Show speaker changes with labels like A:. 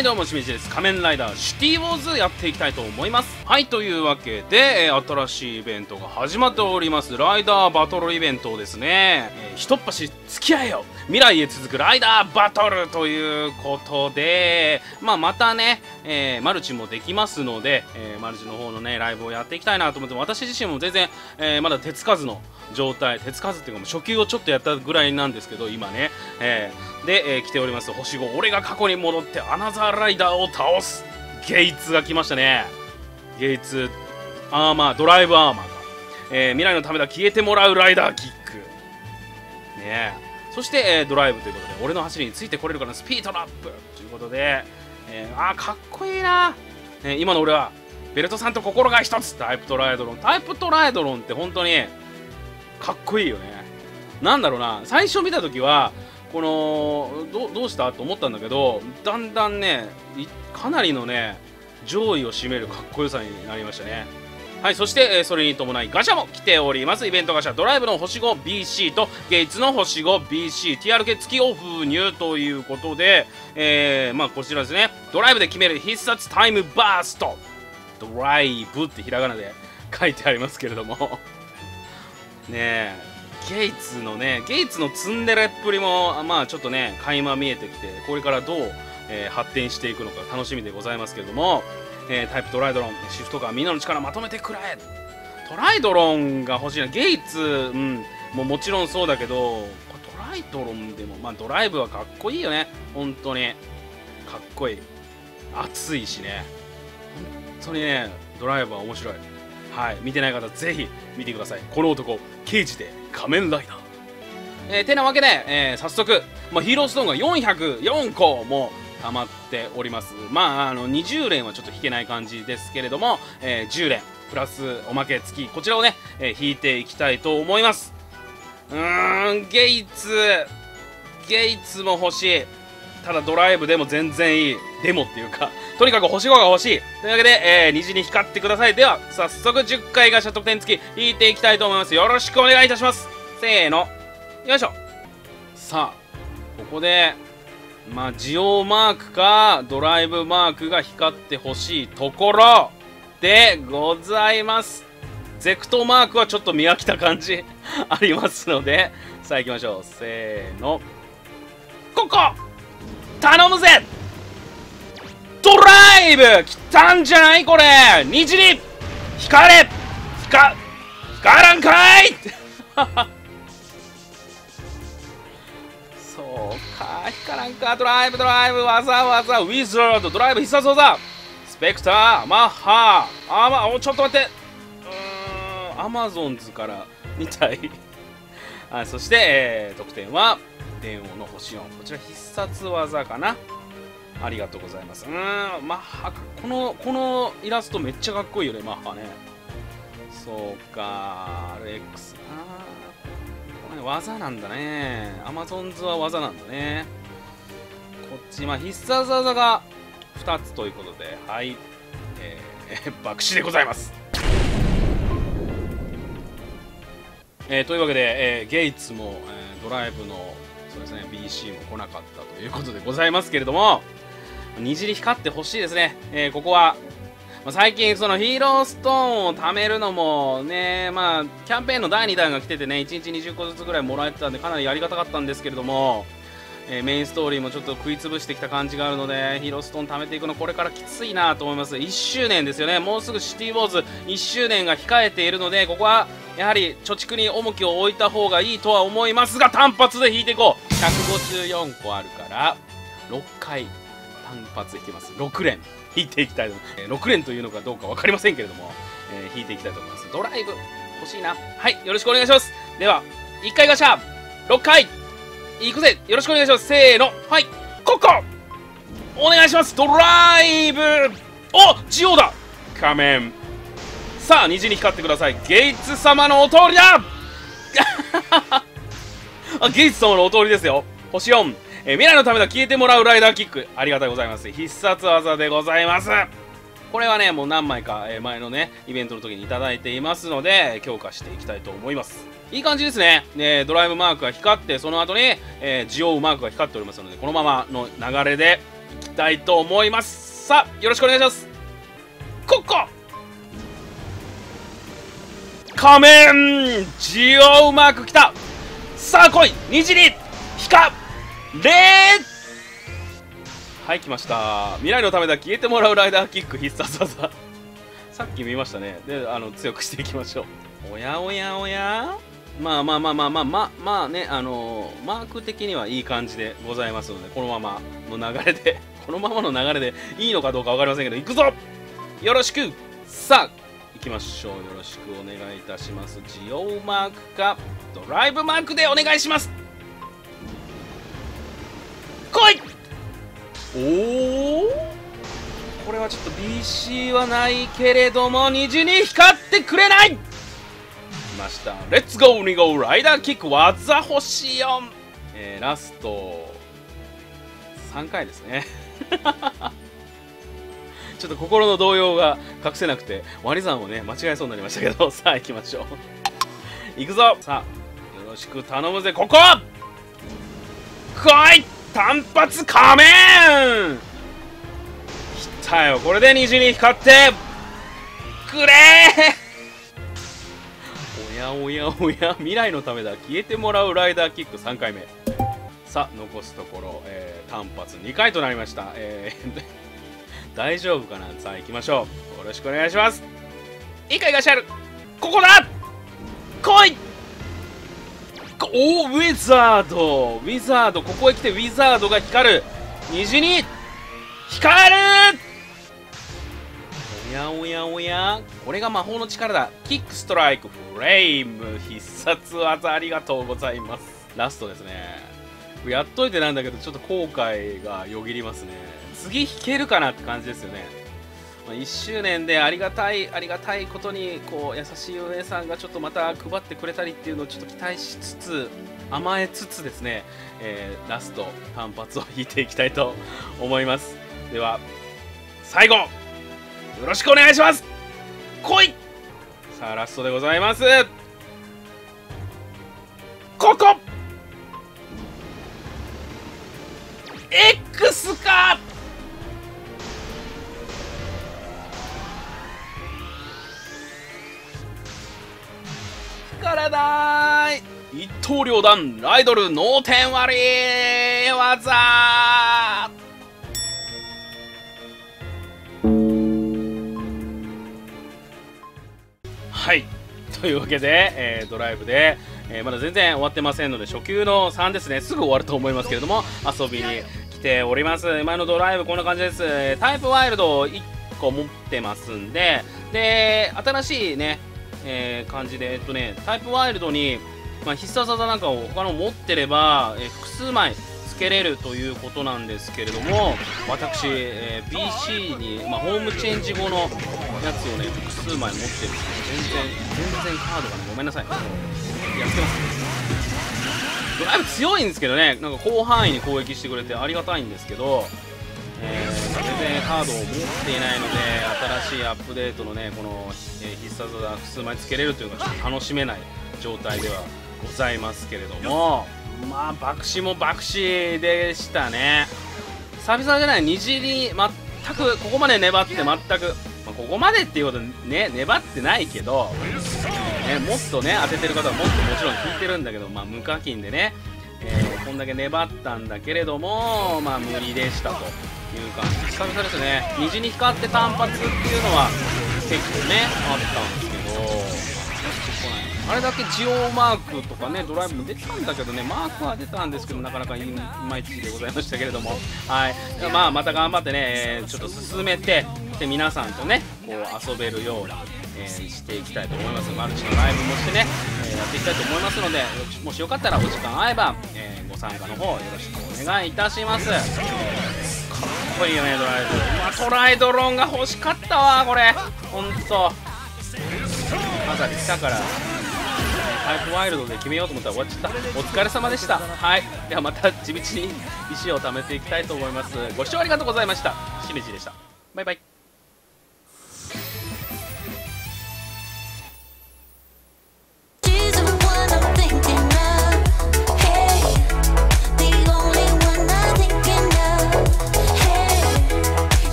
A: はいどうもしめじです。仮面ライダーシティウォーズやっていきたいと思います。はいというわけで、えー、新しいイベントが始まっております。ライダーバトルイベントをですね、えー、ひとっ走り付き合えよ。未来へ続くライダーバトルということでまあまたね、えー、マルチもできますので、えマルチの方のねライブをやっていきたいなと思って私自身も全然、えまだ手つかずの状態手つかずっていうかもう初級をちょっとやったぐらいなんですけど今ね、えーで、えー、来ております。星5俺が過去に戻ってアナザーライダーを倒す。ゲイツが来ましたね。ゲイツアーマードライブアーマーか、えー、未来のためだ。消えてもらうライダーキック。ねそして、えー、ドライブということで俺の走りについてこれるかなスピードラップということで、えー、あーかっこいいな、え、今の俺はベルトさんと心が一つ。タイプトライドロン。タイプトライドロンって本当にかっこいいよね。なんだろうな。最初見た時はこのどどうした？と思ったんだけどだんだんねかなりのね上位を占めるかっこよさになりましたね。はいそして、えそれに伴いガチャも来ております。イベントガチャドライブの星 5BC とゲイツの星 5BCTRK 付きオフ入ということで、えー、まあこちらですね。ドライブで決める必殺タイムバースト。ドライブってひらがなで書いてありますけれども。ねえ。ゲイツのねゲイツのツンデレっぷりもまあちょっとね垣間見えてきてこれからどう、えー、発展していくのか楽しみでございますけれども、えー、タイプトライドロンシフトガーみんなの力まとめてくれ。トライドロンが欲しいな。ゲイツ、うん、もうもちろんそうだけどトライドロンでもまあドライブはかっこいいよね。本当に。かっこいい。熱いしね。本当にねドライブは面白い。はい見てない方ぜひ見てください。この男刑事で仮面ライダー。えー、てなわけで、えー、早速、まあ、ヒーローストーンが404個も溜まっております。まああの20連はちょっと引けない感じですけれども、えー、10連プラスおまけ付きこちらをね、えー、引いていきたいと思います。うーんゲイツゲイツも欲しい。ただドライブでも全然いい。でもっていうかとにかく星5が欲しい。というわけで、えー、虹に光ってください。では早速10回ガシャ得点付き引いていきたいと思います。よろしくお願いいたします。せーの。よいしょ。さあここでまあジオマークかドライブマークが光ってほしいところでございます。ゼクトマークはちょっと見飽きた感じ ありますのでさあ行きましょう。せーの。ここ頼むぜドライブ！来たんじゃない？これ！虹に光れ！光光らんかい！そうか光らんか。ドライブドライブ！わざわざ！ウィザード！ドライブ必殺技！スペクター！マッハ！あまおちょっと待って。うーんアマゾンズから みたい。あそして、えー、得点は電王の星4こちら必殺技かな。ありがとうございます。うんマッハこのこのイラストめっちゃかっこいいよねマッハね。そうか RX あこれ技なんだね。アマゾンズは技なんだね。こっちまあ必殺技が2つということではい。えー、爆死でございます。えー、というわけで、えー、ゲイツも、えー、ドライブのそうですね BC も来なかったということでございますけれども。虹に光ってほしいですね、えー、ここは、ま、最近そのヒーローストーンを貯めるのもねまあキャンペーンの第2弾が来ててね1日20個ずつぐらいもらえてたんでかなりありがたかったんですけれどもえー、メインストーリーもちょっと食い潰してきた感じがあるのでヒーローストーン貯めていくのこれからきついなと思います。1周年ですよね。もうすぐシティウォーズ1周年が控えているのでここはやはり貯蓄に重きを置いた方がいいとは思いますが単発で引いていこう。154個あるから6回単発いきます。6連。引いていきたいと、6連というのかどうか分かりませんけれども、えー、引いていきたいと思います。ドライブ。欲しいな。はい。よろしくお願いします。では1回ガシャ6回。いくぜ。よろしくお願いします。せーの。はい。ここお願いします。ドライブ。おジオだ。仮面。さあ虹に光ってください。ゲイツ様のお通りだ。あゲイツ様のお通りですよ。星4、えー、未来のためだ消えてもらうライダーキック。ありがとうございます。必殺技でございます。これはねもう何枚か前のねイベントの時に頂いていますので強化していきたいと思います。いい感じですね。ねドライブマークが光ってその後に、えー、ジオウマークが光っておりますのでこのままの流れでいきたいと思います。さあよろしくお願いします。ここ!仮面!ジオうまくきた。さあ来い!虹に光れはい来ました。未来のためだ消えてもらうライダーキック必殺技。さっき見ましたね。であの強くしていきましょう。おやおやおや。まあまあまあまあまあまあまあねあのー、マーク的にはいい感じでございますのでこのままの流れで このままの流れでいいのかどうか分かりませんけど行くぞ!よろしく!さあ行きましょう。よろしくお願いいたします。ジオマークかドライブマークでお願いします。おおこれはちょっと BC はないけれども虹に光ってくれない。ました。レッツゴー2号ライダーキック技星4、えー、ラスト。3回ですね。ちょっと心の動揺が隠せなくて割り算をね間違えそうになりましたけど。さあ行きましょう。行くぞ。さあよろしく頼むぜここ。来い。単発仮面。来たよ。これで虹に光って。くれおやおやおや未来のためだ。消えてもらうライダーキック3回目。さあ残すところ、えー、単発2回となりました、えー、大丈夫かな？さあ行きましょう。よろしくお願いします。いいかいらっしゃる。ここだ。来い。おおウィザード。ウィザードここへ来てウィザードが光る。虹に光る。おやおやおや。これが魔法の力だ。キックストライクフレイム。必殺技ありがとうございます。ラストですね。やっといてなんだけどちょっと後悔がよぎりますね。次弾けるかなって感じですよね。1周年でありがたいありがたいことにこう優しい運営さんがちょっとまた配ってくれたりっていうのをちょっと期待しつつ甘えつつですね、えー、ラスト単発を引いていきたいと思います。では最後よろしくお願いします。来い。さあラストでございます。ここ。X か。からだい。一刀両断ライドル脳天割り技はい。というわけで、えー、ドライブで、えー、まだ全然終わってませんので初級の3ですね。すぐ終わると思いますけれども遊びに来ております。今のドライブこんな感じです。タイプワイルド1個持ってますんでで新しいねえー、感じで、えっとね、タイプワイルドに、まあ、必殺技なんかを他の持ってれば、えー、複数枚つけれるということなんですけれども私、えー、BC に、まあ、ホームチェンジ後のやつをね複数枚持ってるんですけど全然全然カードがねごめんなさい。やってます。ドライブ強いんですけどねなんか広範囲に攻撃してくれてありがたいんですけど、然カードを持っていないので新しいアップデートのねこの、えー、必殺技複数枚つけれるというのがちょっと楽しめない状態ではございますけれどもまあ爆死も爆死でしたね。久々じゃない？虹に全くここまで粘って全く、まあ、ここまでっていうことね粘ってないけど、ね、もっとね当ててる方はもっともちろん聞いてるんだけど、まあ、無課金でね、えー、こんだけ粘ったんだけれどもまあ無理でしたという感じ久々ですね。虹に光って単発っていうのは結構ねあったんですけどあれだけジオマークとかねドライブも出たんだけどねマークは出たんですけどなかなかいまいちでございましたけれども。はい。まあまた頑張ってねちょっと進めてで皆さんとねこう遊べるように、え、していきたいと思います。マルチのライブもしてね、え、やっていきたいと思いますのでもしよかったらお時間合えば、えー、ご参加の方よろしくお願いいたします。こいいよねドライドまあ、トライドロンが欲しかったわこれ。ほんと。朝来たから。ハイプワイルドで決めようと思ったら終わっちゃった。お疲れ様でした。はい。ではまた地道に石を貯めていきたいと思います。ご視聴ありがとうございました。しめじでした。バイバイ。